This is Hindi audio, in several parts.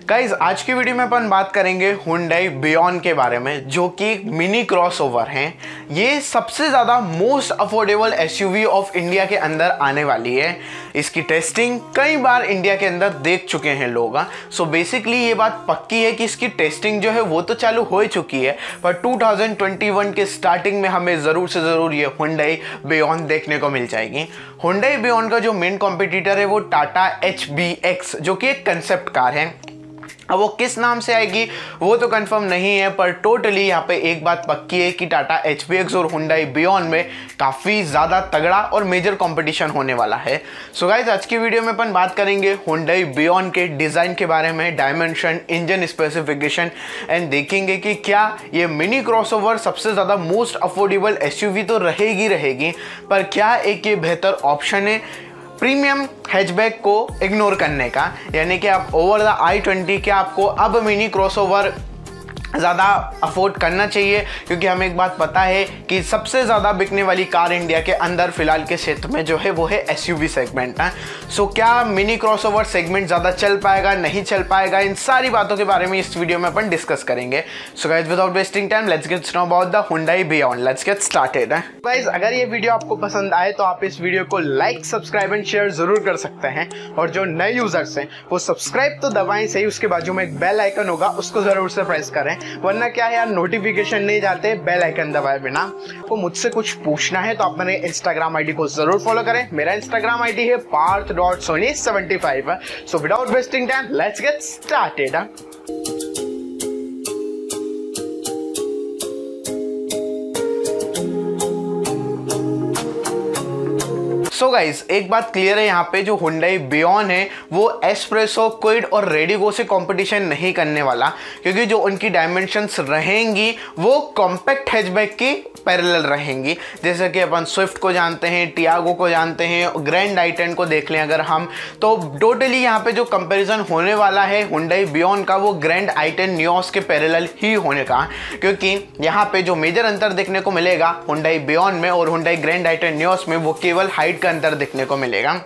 गाइज़ आज की वीडियो में अपन बात करेंगे हुंडई बियॉन के बारे में, जो कि एक मिनी क्रॉसओवर है। ये सबसे ज़्यादा most affordable SUV of India के अंदर आने वाली है। इसकी टेस्टिंग कई बार इंडिया के अंदर देख चुके हैं लोग सो बेसिकली ये बात पक्की है कि इसकी टेस्टिंग जो है, वो तो चालू हो ही चुकी है। पर 2021 के स्टार्टिंग में हमें ज़रूर से ज़रूर ये हुंडई बियॉन देखने को मिल जाएगी। हुंडई बियॉन का जो मेन कॉम्पिटिटर है, वो टाटा एच जो कि एक कंसेप्ट कार है। अब वो किस नाम से आएगी, वो तो कंफर्म नहीं है, पर टोटली यहाँ पे एक बात पक्की है कि टाटा एच और हुंडई बियॉन में काफ़ी ज़्यादा तगड़ा और मेजर कंपटीशन होने वाला है। सो so गाइज़ आज की वीडियो में अपन बात करेंगे हुंडई बियॉन के डिज़ाइन के बारे में डायमेंशन इंजन स्पेसिफिकेशन एंड देखेंगे कि क्या ये मिनी क्रॉसओवर सबसे ज़्यादा मोस्ट अफोर्डेबल एसयूवी तो रहेगी रहेगी, पर क्या एक ये बेहतर ऑप्शन है? प्रीमियम हैचबैक को इग्नोर करने का, यानी कि आप ओवर द आई ट्वेंटी के आपको अब मिनी क्रॉसओवर ज़्यादा अफोर्ड करना चाहिए, क्योंकि हमें एक बात पता है कि सबसे ज़्यादा बिकने वाली कार इंडिया के अंदर फ़िलहाल के क्षेत्र में जो है वो है एस सेगमेंट है। सो क्या मिनी क्रॉसओवर सेगमेंट ज़्यादा चल पाएगा, नहीं चल पाएगा, इन सारी बातों के बारे में इस वीडियो में अपन डिस्कस करेंगे। So guys without wasting time let's get know about the Hyundai beyond let's get started है। गाइज़ अगर ये वीडियो आपको पसंद आए तो आप इस वीडियो को लाइक सब्सक्राइब एंड शेयर ज़रूर कर सकते हैं। और जो नए यूज़र्स हैं, वो सब्सक्राइब तो दबाएँ, सही उसके बाजू में एक बेल आइकन होगा, उसको ज़रूर से प्रेस करें। वरना क्या है यार नोटिफिकेशन नहीं जाते बेल आइकन दबाए बिना। तो मुझसे कुछ पूछना है तो आप मेरे इंस्टाग्राम आईडी को ज़रूर फॉलो करें। मेरा इंस्टाग्राम आईडी है Parth dot Soni seventy five so without wasting time let's get started so so guys एक बात क्लियर है यहाँ पे, जो हुंडई बियॉन है, वो एस्प्रेसो क्विड और रेडिगो से कंपटीशन नहीं करने वाला, क्योंकि जो उनकी डायमेंशंस रहेंगी, वो कॉम्पैक्ट हैचबैक की पैरेलल रहेंगी। जैसे कि अपन स्विफ्ट को जानते हैं टियागो को जानते हैं ग्रैंड आइटन को देख लें अगर हम तो टोटली यहाँ पे जो कंपैरिजन होने वाला है हुंडई बियॉन का, वो ग्रैंड आइटन न्यूस के पैरेलल ही होने का, क्योंकि यहाँ पे जो मेजर अंतर देखने को मिलेगा हुंडई बियॉन में और हुंडई ग्रैंड आइटन न्यूस में, वो केवल हाइट अंतर देखने को मिलेगा।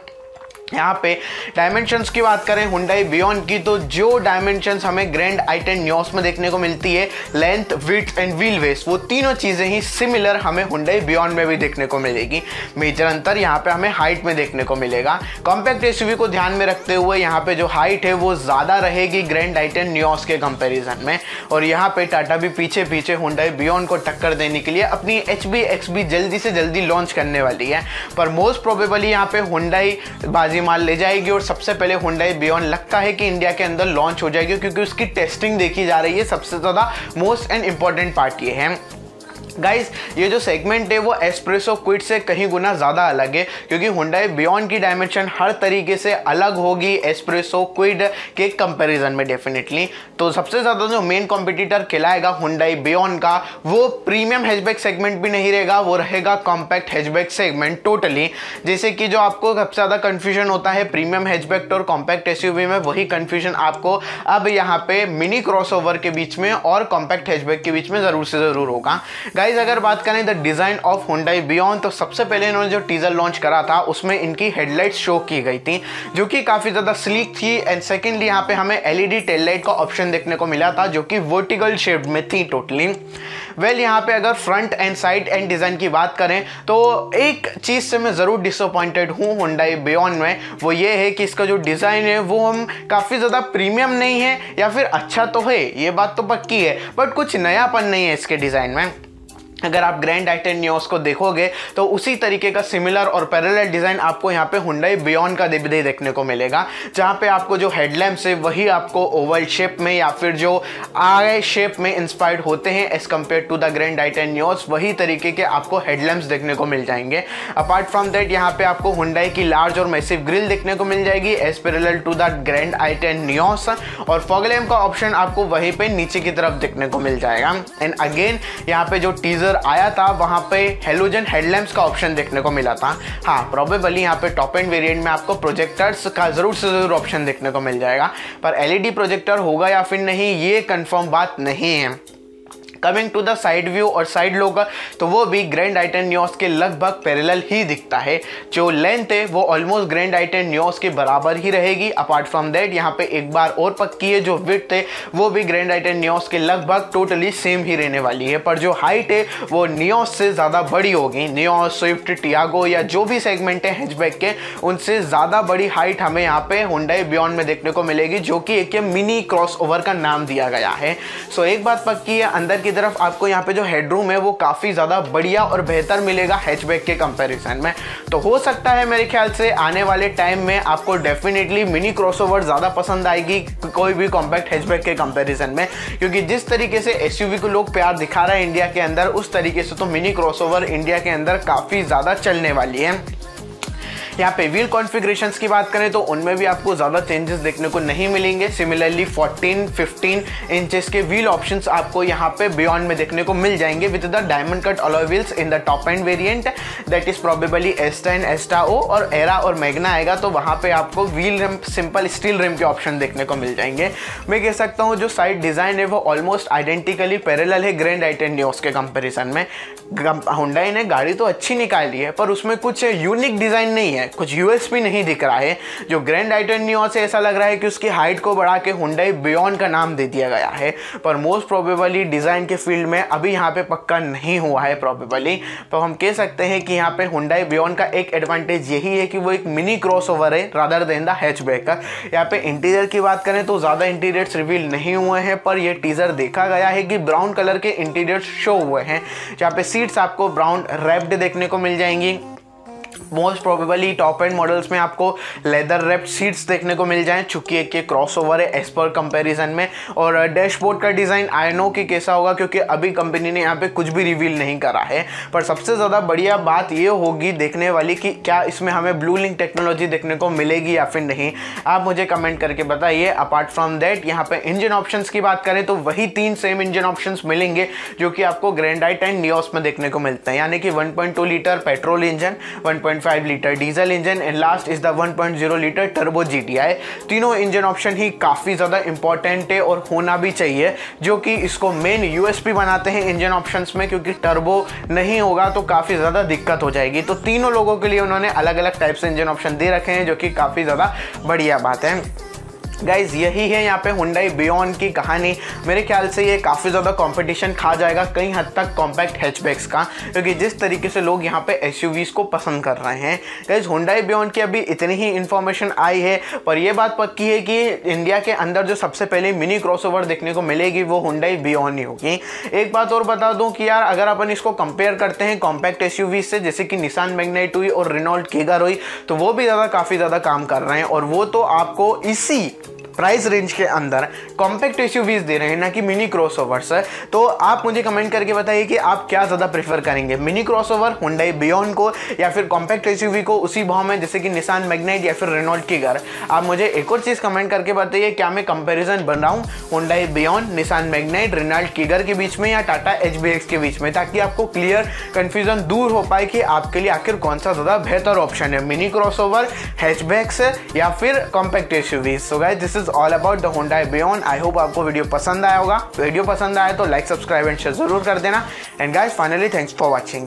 यहाँ पे डायमेंशंस की बात करें हुंडई बियॉन की तो जो डायमेंशंस हमें ग्रैंड आइटन न्यूस में देखने को मिलती है लेंथ विथ एंड व्हील वेस वो तीनों चीज़ें ही सिमिलर हमें हुंडई बियॉन में भी देखने को मिलेगी। मेजर अंतर यहाँ पे हमें हाइट में देखने को मिलेगा। कॉम्पैक्ट एस को ध्यान में रखते हुए यहाँ पे जो हाइट है, वो ज़्यादा रहेगी ग्रैंड आइटन न्यूस के कंपेरिजन में। और यहाँ पे टाटा भी पीछे पीछे हुंडई बियॉन को टक्कर देने के लिए अपनी एच बी जल्दी से जल्दी लॉन्च करने वाली है। पर मोस्ट प्रोबेबली यहाँ पे हुंडई बाजी माल ले जाएगी और सबसे पहले हुंडई बियॉन लगता है कि इंडिया के अंदर लॉन्च हो जाएगी, क्योंकि उसकी टेस्टिंग देखी जा रही है सबसे ज़्यादा मोस्ट एंड इंपॉर्टेंट पार्ट ये है। गाइस ये जो सेगमेंट है, वो एस्प्रेसो क्विट से कहीं गुना ज़्यादा अलग है, क्योंकि हुंडाई बियॉन्ड की डायमेंशन हर तरीके से अलग होगी एस्प्रेसो क्विड के कंपैरिजन में डेफिनेटली तो सबसे ज़्यादा जो मेन कॉम्पिटिटर खिलाएगा हुंडई बियॉन्ड का, वो प्रीमियम हैचबैक सेगमेंट भी नहीं रहेगा, वो रहेगा कॉम्पैक्ट हैचबैक सेगमेंट टोटली जैसे कि जो आपको सबसे ज़्यादा कन्फ्यूज़न होता है प्रीमियम हैचबैक और कॉम्पैक्ट एस में, वही कन्फ्यूज़न आपको अब यहाँ पे मिनी क्रॉस के बीच में और कॉम्पैक्ट हैचबैक के बीच में ज़रूर से ज़रूर होगा. गाइज़ अगर बात करें the design of Hyundai beyond तो सबसे पहले इन्होंने जो टीजर लॉन्च करा था उसमें इनकी हेडलाइट शो की गई थी जो कि काफ़ी ज़्यादा स्लीक थी। एंड सेकेंडली यहाँ पे हमें एलईडी टेल लाइट का ऑप्शन देखने को मिला था जो कि वर्टिकल शेप में थी टोटली वेल well, यहाँ पे अगर front end side end design की बात करें तो एक चीज़ से मैं ज़रूर डिसअपॉइंटेड हूँ हुंडई बियॉन्ड में वो ये है कि इसका जो डिज़ाइन है वो हम काफ़ी ज़्यादा प्रीमियम नहीं है या फिर अच्छा तो है ये बात तो पक्की है बट कुछ नयापन नहीं है इसके डिज़ाइन में। अगर आप ग्रैंड आइटन न्यूस को देखोगे तो उसी तरीके का सिमिलर और पैरेलल डिज़ाइन आपको यहाँ पे हुंडई बियॉन्ड का दे देखने को मिलेगा, जहाँ पे आपको जो हेडलैम्प्स है वही आपको ओवल शेप में या फिर जो आई शेप में इंस्पायर्ड होते हैं as compare to the Grand आइटन Nios वही तरीके के आपको हेडलैम्प्स देखने को मिल जाएँगे। अपार्ट फ्रॉम दैट यहाँ पे आपको हुंडई की लार्ज और मैसिव ग्रिल देखने को मिल जाएगी as parallel to the grand आइटन news और फॉगलैम का ऑप्शन आपको वहीं पर नीचे की तरफ़ देखने को मिल जाएगा। एंड अगेन यहाँ पे जो टीजर टीजर आया था, वहाँ पे हेलोजन हेडलैम्प्स का ऑप्शन देखने को मिला था। हाँ प्रॉबेबली यहाँ पे टॉप एंड वेरिएंट में आपको प्रोजेक्टर्स का ज़रूर से ज़रूर ऑप्शन देखने को मिल जाएगा। पर एलईडी प्रोजेक्टर होगा या फिर नहीं, ये कंफर्म बात नहीं है। Coming to the side view और साइड लोग तो वो भी ग्रैंड आइटन न्यूस के लगभग पैरेलल ही दिखता है। जो लेंथ है, वो ऑलमोस्ट ग्रैंड आइटन न्यूस के बराबर ही रहेगी। अपार्ट फ्रॉम दैट यहाँ पे एक बार और पक्की है, जो विथ है, वो भी ग्रैंड आइटन न्यूस के लगभग टोटली सेम ही रहने वाली है। पर जो हाइट है, वो न्यूस से ज़्यादा बड़ी होगी। न्यूस स्विफ्ट टियागो या जो भी सेगमेंट है हैचबैक के, उनसे ज़्यादा बड़ी हाइट हमें यहाँ पे हुडाई बियॉन्ड में देखने को मिलेगी, जो कि एक मिनी क्रॉस का नाम दिया गया है। सो एक बात पक्की है, अंदर की तरफ़ आपको यहाँ पे जो हेडरूम है, वो काफ़ी ज़्यादा बढ़िया और बेहतर मिलेगा हैचबैक के कंपैरिजन में। तो हो सकता है मेरे ख्याल से आने वाले टाइम में आपको डेफिनेटली मिनी क्रॉसओवर ज़्यादा पसंद आएगी कोई भी कॉम्पैक्ट हैचबैक के कंपेरिजन में। क्योंकि जिस तरीके से एसयूवी को लोग प्यार दिखा रहे हैं इंडिया के अंदर, उस तरीके से तो मिनी क्रॉसओवर इंडिया के अंदर काफ़ी ज़्यादा चलने वाली है। यहाँ पे व्हील कॉन्फ़िगरेशन की बात करें तो उनमें भी आपको ज़्यादा चेंजेस देखने को नहीं मिलेंगे। सिमिलरली 14, 15 इंचेस के व्हील ऑप्शंस आपको यहाँ पे बियॉन्ड में देखने को मिल जाएँगे with the diamond cut alloy wheels in the top end variant that is probably Asta and Asta O और एरा और मैगना आएगा तो वहाँ पे आपको wheel rim simple steel rim के ऑप्शन देखने को मिल जाएँगे। मैं कह सकता हूँ जो साइड डिज़ाइन है वो ऑलमोस्ट आइडेंटिकली पैरेलल है ग्रैंड आइटेन के कंपेरिजन में। हुंडाई ने गाड़ी तो अच्छी निकाली है पर उसमें कुछ यूनिक डिज़ाइन नहीं है। कुछ यूएसपी नहीं दिख रहा है। जो ग्रैंड आइटन न्यू से ऐसा लग रहा है कि उसकी हाइट को बढ़ा के हुंडई बियॉन्ड का नाम दे दिया गया है। पर मोस्ट प्रोबेबली डिज़ाइन के फ़ील्ड में अभी यहाँ पे पक्का नहीं हुआ है प्रोबेबली तो हम कह सकते हैं कि यहाँ पे हुडाई बियॉन्ड का एक एडवांटेज यही है कि वो एक मिनी क्रॉस ओवर है रादर देन द हैचबैक का। यहाँ पे इंटीरियर की बात करें तो ज़्यादा इंटीरियर्स रिवील नहीं हुए हैं, पर यह टीजर देखा गया है कि ब्राउन कलर के इंटीरियर्स शो हुए हैं। जहाँ पे सीट्स आपको ब्राउन रैप्ड देखने को मिल जाएँगी। Most probably top end models में आपको लेदर रेप्ड सीट्स देखने को मिल जाएँ, चूँकि एक ये क्रॉस ओवर है एज पर कंपेरिजन में। और डैशबोर्ड का डिज़ाइन आई नो कि कैसा होगा, क्योंकि अभी कंपनी ने यहाँ पे कुछ भी रिवील नहीं करा है। पर सबसे ज़्यादा बढ़िया बात ये होगी देखने वाली कि क्या इसमें हमें ब्लू लिंक टेक्नोलॉजी देखने को मिलेगी या फिर नहीं। आप मुझे कमेंट करके बताइए। अपार्ट फ्रॉम दैट यहाँ पर इंजन ऑप्शन की बात करें तो वही तीन सेम इंजन ऑप्शन मिलेंगे, जो कि आपको ग्रैंडाइट एंड नियोस में देखने को मिलते हैं। यानी कि 1.2 litre petrol engine 1.5 litre diesel engine and last is the 1.0 litre turbo G तीनों इंजन ऑप्शन ही काफ़ी ज़्यादा इंपॉर्टेंट है और होना भी चाहिए, जो कि इसको मेन यूएसपी बनाते हैं इंजन ऑप्शन में, क्योंकि टर्बो नहीं होगा तो काफ़ी ज़्यादा दिक्कत हो जाएगी। तो तीनों लोगों के लिए उन्होंने अलग अलग टाइप से इंजन ऑप्शन दे रखे हैं, जो कि काफ़ी ज़्यादा बढ़िया बात है। गाइज़ यही है यहाँ पे हुंडई बियॉन्ड की कहानी। मेरे ख्याल से ये काफ़ी ज़्यादा कंपटीशन खा जाएगा कई हद तक कॉम्पैक्ट हैचबैक्स का, क्योंकि जिस तरीके से लोग यहाँ पे एस को पसंद कर रहे हैं। गाइज़ हुंडई बियॉन्ड की अभी इतनी ही इन्फॉर्मेशन आई है, पर यह बात पक्की है कि इंडिया के अंदर जो सबसे पहले मिनी क्रॉसओवर देखने को मिलेगी, वो हुंडई बियॉन्ड ही होगी। एक बात और बता दूँ कि यार, अगर अपन इसको कंपेयर करते हैं कॉम्पैक्ट SUV से, जैसे कि निशान मैग्नेट हुई और रिनोल्ड केगर हुई तो वो भी ज़्यादा, काफ़ी ज़्यादा काम कर रहे हैं। और वो तो आपको इसी प्राइस रेंज के अंदर कॉम्पैक्ट एस दे रहे हैं, ना कि मिनी क्रॉस ओवर्स तो आप मुझे कमेंट करके बताइए कि आप क्या ज़्यादा प्रेफर करेंगे, mini crossover Hyundai beyond को, या फिर कॉम्पैक्ट एसयूवी को उसी भाव में, जैसे कि निशान मैग्नेट या फिर रेनोल्ड की घर आप मुझे एक और चीज़ कमेंट करके बताइए, क्या मैं कंपेरिजन बन रहा हूँ Hyundai beyond Nissan Magnite Renault Kiger के बीच में, या टाटा एच के बीच में, ताकि आपको क्लियर कन्फ्यूज़न दूर हो पाए कि आपके लिए आखिर कौन सा ज़्यादा बेहतर ऑप्शन है, मिनी क्रॉस ओवर हैचबैक्स या फिर compact S so guys this is all about the Honda Bayon I hope आपको वीडियो पसंद आया होगा। वीडियो पसंद आया तो लाइक सब्सक्राइब एंड शेयर ज़रूर कर देना। And guys finally thanks for watching